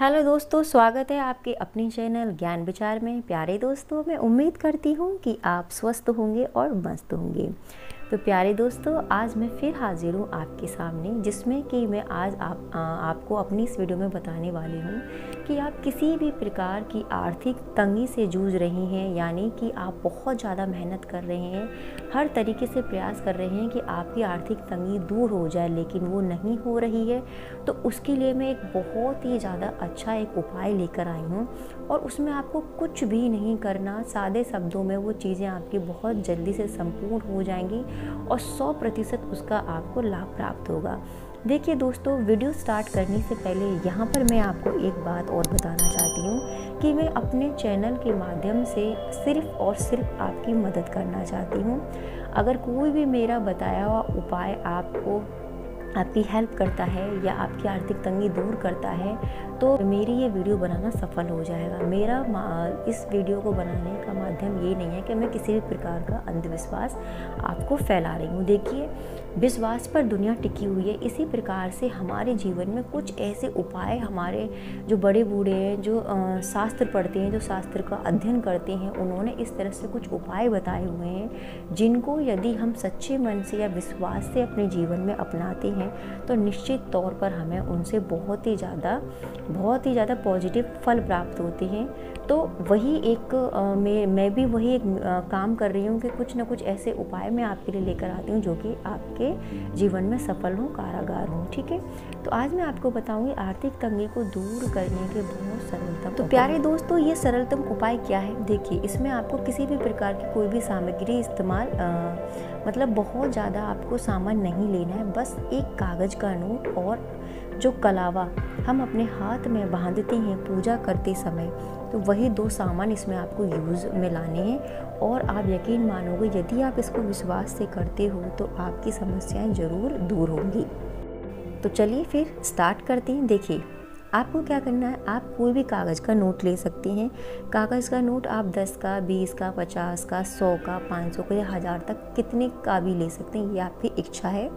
Hello दोस्तों, स्वागत है आपके अपने चैनल ज्ञान विचार में। प्यारे दोस्तों, मैं उम्मीद करती हूँ कि आप स्वस्थ होंगे और मस्त होंगे। तो प्यारे दोस्तों आज मैं फिर हाजिर हूँ आपके सामने जिसमें कि मैं आज आप आ, आपको अपनी इस वीडियो में बताने वाली हूँ कि आप किसी भी प्रकार की आर्थिक तंगी से जूझ रही हैं यानी कि आप बहुत ज़्यादा मेहनत कर रहे हैं हर तरीके से प्रयास कर रहे हैं कि आपकी आर्थिक तंगी दूर हो जाए लेकिन वो नहीं हो रही है तो उसके लिए मैं एक बहुत ही ज़्यादा अच्छा एक उपाय लेकर आई हूँ और उसमें आपको कुछ भी नहीं करना सादे शब्दों में वो चीज़ें आपकी बहुत जल्दी से संपूर्ण हो जाएँगी और 100 प्रतिशत उसका आपको लाभ प्राप्त होगा। देखिए दोस्तों वीडियो स्टार्ट करने से पहले यहाँ पर मैं आपको एक बात और बताना चाहती हूँ कि मैं अपने चैनल के माध्यम से सिर्फ़ और सिर्फ़ आपकी मदद करना चाहती हूँ। अगर कोई भी मेरा बताया हुआ उपाय आपको आपकी हेल्प करता है या आपकी आर्थिक तंगी दूर करता है तो मेरी ये वीडियो बनाना सफल हो जाएगा। मेरा इस वीडियो को बनाने का माध्यम ये नहीं है कि मैं किसी भी प्रकार का अंधविश्वास आपको फैला रही हूँ। देखिए, विश्वास पर दुनिया टिकी हुई है। इसी प्रकार से हमारे जीवन में कुछ ऐसे उपाय हमारे जो बड़े बूढ़े हैं, जो शास्त्र पढ़ते हैं, जो शास्त्र का अध्ययन करते हैं, उन्होंने इस तरह से कुछ उपाय बताए हुए हैं, जिनको यदि हम सच्चे मन से या विश्वास से अपने जीवन में अपनाते हैं तो निश्चित तौर पर हमें उनसे बहुत ही ज़्यादा बहुत ही ज़्यादा पॉजिटिव फल प्राप्त होते हैं। तो वही एक आ, मैं मैं भी वही एक आ, काम कर रही हूँ कि कुछ ना कुछ ऐसे उपाय मैं आपके लिए लेकर आती हूँ जो कि आपके जीवन में सफल हूँ कारागार हूँ ठीक है? तो आज मैं आपको बताऊँगी आर्थिक तंगी को दूर करने के बहुत सरलतम तो प्यारे दोस्तों ये सरलतम उपाय क्या है? देखिए इसमें आपको किसी भी प्रकार की कोई भी सामग्री इस्तेमाल मतलब बहुत ज़्यादा आपको सामान नहीं लेना है बस एक कागज़ का नोट और जो कलावा हम अपने हाथ में बांधते हैं पूजा करते समय तो वही दो सामान इसमें आपको यूज़ में लाने हैं। और आप यकीन मानोगे, यदि आप इसको विश्वास से करते हो तो आपकी समस्याएँ ज़रूर दूर होंगी। तो चलिए फिर स्टार्ट करते हैं। देखिए, आपको क्या करना है? आप कोई भी कागज़ का नोट ले सकते हैं। कागज़ का नोट आप 10 का 20 का 50 का 100 का 500 का या हज़ार तक कितने का भी ले सकते हैं, ये आपकी इच्छा है।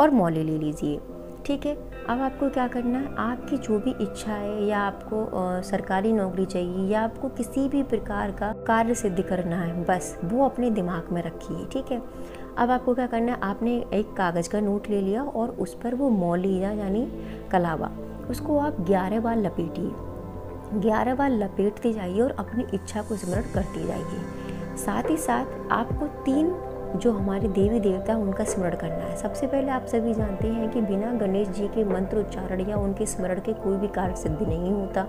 और मौले ले लीजिए। ठीक है? अब आपको क्या करना है? आपकी जो भी इच्छा है या आपको आ, सरकारी नौकरी चाहिए या आपको किसी भी प्रकार का कार्य सिद्ध करना है बस वो अपने दिमाग में रखिए। ठीक है? अब आपको क्या करना है? आपने एक कागज़ का नोट ले लिया और उस पर वो मौलिया यानी कलावा उसको आप ग्यारह बार लपेटिए। ग्यारह बार लपेटते जाइए और अपनी इच्छा को स्मरण करते जाइए। साथ ही साथ आपको तीन जो हमारे देवी देवता उनका स्मरण करना है। सबसे पहले आप सभी जानते हैं कि बिना गणेश जी के मंत्र उच्चारण या उनके स्मरण के कोई भी कार्य सिद्ध नहीं होता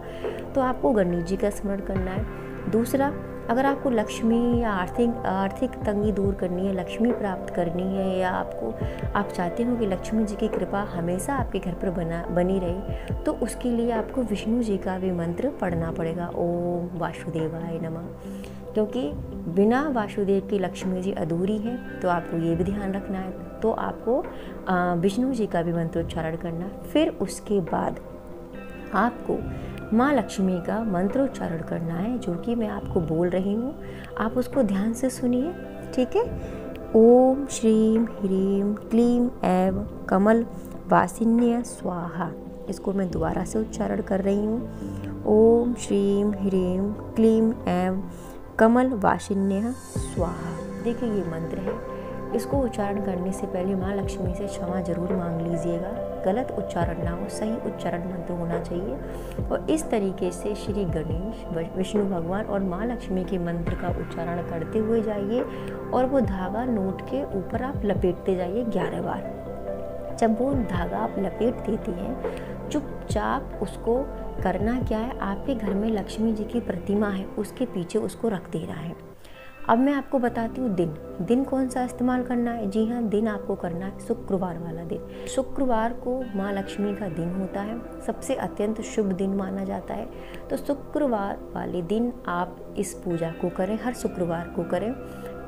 तो आपको गणेश जी का स्मरण करना है। दूसरा, अगर आपको लक्ष्मी या आर्थिक आर्थिक तंगी दूर करनी है, लक्ष्मी प्राप्त करनी है, या आपको, आप चाहते हो कि लक्ष्मी जी की कृपा हमेशा आपके घर पर बना, बनी रहे तो उसके लिए आपको विष्णु जी का भी मंत्र पढ़ना पड़ेगा। ओम वासुदेवाय नमः। क्योंकि बिना वासुदेव की लक्ष्मी जी अधूरी है तो आपको ये भी ध्यान रखना है। तो आपको विष्णु जी का भी मंत्रोच्चारण करना, फिर उसके बाद आपको माँ लक्ष्मी का मंत्रोच्चारण करना है, जो कि मैं आपको बोल रही हूँ। आप उसको ध्यान से सुनिए, ठीक है? ओम श्रीम ह्रीम क्लीम एव कमल वासिन्य स्वाहा। इसको मैं दोबारा से उच्चारण कर रही हूँ। ओम श्रीम ह्रीम क्लीम एव कमल वाशिन्य, स्वाहा। देखिए, ये मंत्र है। इसको उच्चारण करने से पहले माँ लक्ष्मी से क्षमा ज़रूर मांग लीजिएगा। गलत उच्चारण ना हो, सही उच्चारण मंत्र होना चाहिए। और इस तरीके से श्री गणेश विष्णु भगवान और माँ लक्ष्मी के मंत्र का उच्चारण करते हुए जाइए और वो धागा नोट के ऊपर आप लपेटते जाइए ग्यारह बार। जब वो धागा आप लपेट देती हैं, चुपचाप उसको करना क्या है? आपके घर में लक्ष्मी जी की प्रतिमा है, उसके पीछे उसको रख देना है। अब मैं आपको बताती हूँ दिन। दिन कौन सा इस्तेमाल करना है? जी हाँ दिन आपको करना है, शुक्रवार वाला दिन। शुक्रवार को माँ लक्ष्मी का दिन होता है। सबसे अत्यंत शुभ दिन माना जाता है। तो शुक्रवार वाले दिन आप इस पूजा को करें, हर शुक्रवार को करें।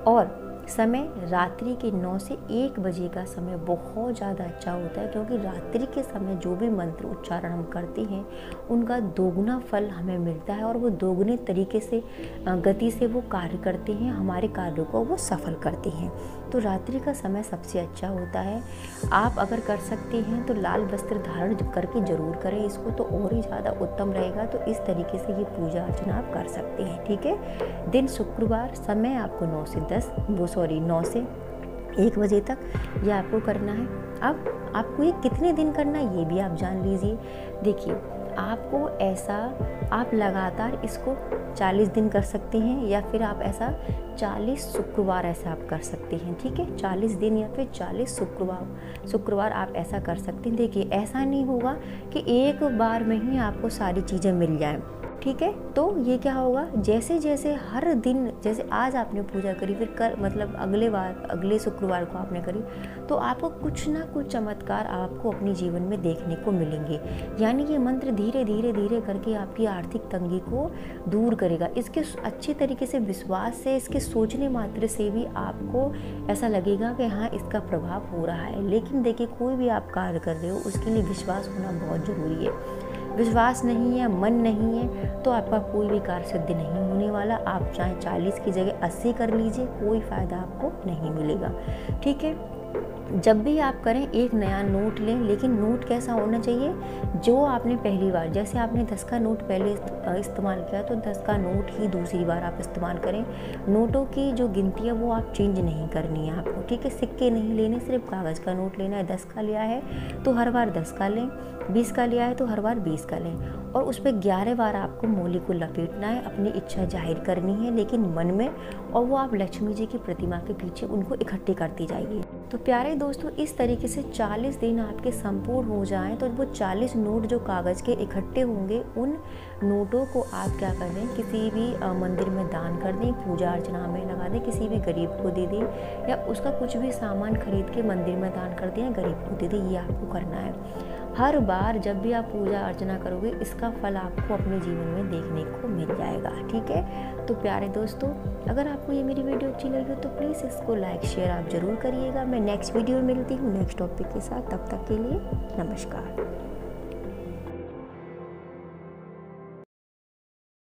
और समय रात्रि के 9 से 1 बजे का समय बहुत ज़्यादा अच्छा होता है, क्योंकि रात्रि के समय जो भी मंत्र उच्चारण हम करते हैं, उनका दोगुना फल हमें मिलता है और वो दोगुने तरीके से गति से वो कार्य करते हैं, हमारे कार्यों को वो सफल करते हैं। तो रात्रि का समय सबसे अच्छा होता है। आप अगर कर सकते हैं तो लाल वस्त्र धारण करके ज़रूर करें, इसको तो और ही ज़्यादा उत्तम रहेगा तो इस तरीके से ये पूजा अर्चना आप कर सकते हैं, ठीक है? दिन शुक्रवार, समय आपको नौ से दस, वो सॉरी, नौ से एक बजे तक ये आपको करना है। अब आपको ये कितने दिन करना है, ये भी आप जान लीजिए। देखिए, आपको ऐसा, आप लगातार इसको 40 दिन कर सकते हैं या फिर आप ऐसा 40 शुक्रवार ऐसा आप कर सकते हैं, ठीक है? 40 दिन या फिर 40 शुक्रवार शुक्रवार आप ऐसा कर सकते हैं। देखिए, ऐसा नहीं होगा कि एक बार में ही आपको सारी चीज़ें मिल जाएँ। ठीक है? तो ये क्या होगा? जैसे जैसे हर दिन, जैसे आज आपने पूजा करी, फिर कर मतलब अगले बार, अगले शुक्रवार को आपने करी तो आपको कुछ ना कुछ चमत्कार आपको अपने जीवन में देखने को मिलेंगे। यानी ये मंत्र धीरे धीरे धीरे करके आपकी आर्थिक तंगी को दूर करेगा। इसके अच्छे तरीके से विश्वास से, इसके सोचने मात्र से भी आपको ऐसा लगेगा कि हाँ इसका प्रभाव हो रहा है। लेकिन देखिए, कोई भी आप कार्य कर रहे हो, उसके लिए विश्वास होना बहुत ज़रूरी है। विश्वास नहीं है, मन नहीं है तो आपका कोई भी कार्य सिद्ध नहीं होने वाला। आप चाहे चालीस की जगह अस्सी कर लीजिए, कोई फ़ायदा आपको नहीं मिलेगा। ठीक है? जब भी आप करें, एक नया नोट लें, लेकिन नोट कैसा होना चाहिए? जो आपने पहली बार, जैसे आपने दस का नोट पहले इस्तेमाल किया तो दस का नोट ही दूसरी बार आप इस्तेमाल करें। नोटों की जो गिनती है, वो आप चेंज नहीं करनी है आपको, ठीक है? सिक्के नहीं लेने, सिर्फ़ कागज़ का नोट लेना है। दस का लिया है तो हर बार दस का लें। बीस का लिया है तो हर बार बीस का लें। और उस पर ग्यारह बार आपको मोली को लपेटना है, अपनी इच्छा ज़ाहिर करनी है, लेकिन मन में, और वो आप लक्ष्मी जी की प्रतिमा के पीछे उनको इकट्ठी करती जाइए। तो प्यारे दोस्तों, इस तरीके से 40 दिन आपके संपूर्ण हो जाएँ तो वो 40 नोट जो कागज़ के इकट्ठे होंगे, उन नोटों को आप क्या कर दें, किसी भी मंदिर में दान कर दें, पूजा अर्चना में लगा दें, किसी भी गरीब को दे दें या उसका कुछ भी सामान खरीद के मंदिर में दान कर दें या गरीब को दे दें, ये आपको करना है। हर बार जब भी आप पूजा अर्चना करोगे, इसका फल आपको अपने जीवन में देखने को मिल जाएगा, ठीक है? तो प्यारे दोस्तों, अगर आपको ये मेरी वीडियो अच्छी लगी हो तो प्लीज़ इसको लाइक, शेयर आप ज़रूर करिएगा। मैं नेक्स्ट वीडियो में मिलती हूँ, नेक्स्ट टॉपिक के साथ। तब तक के लिए नमस्कार।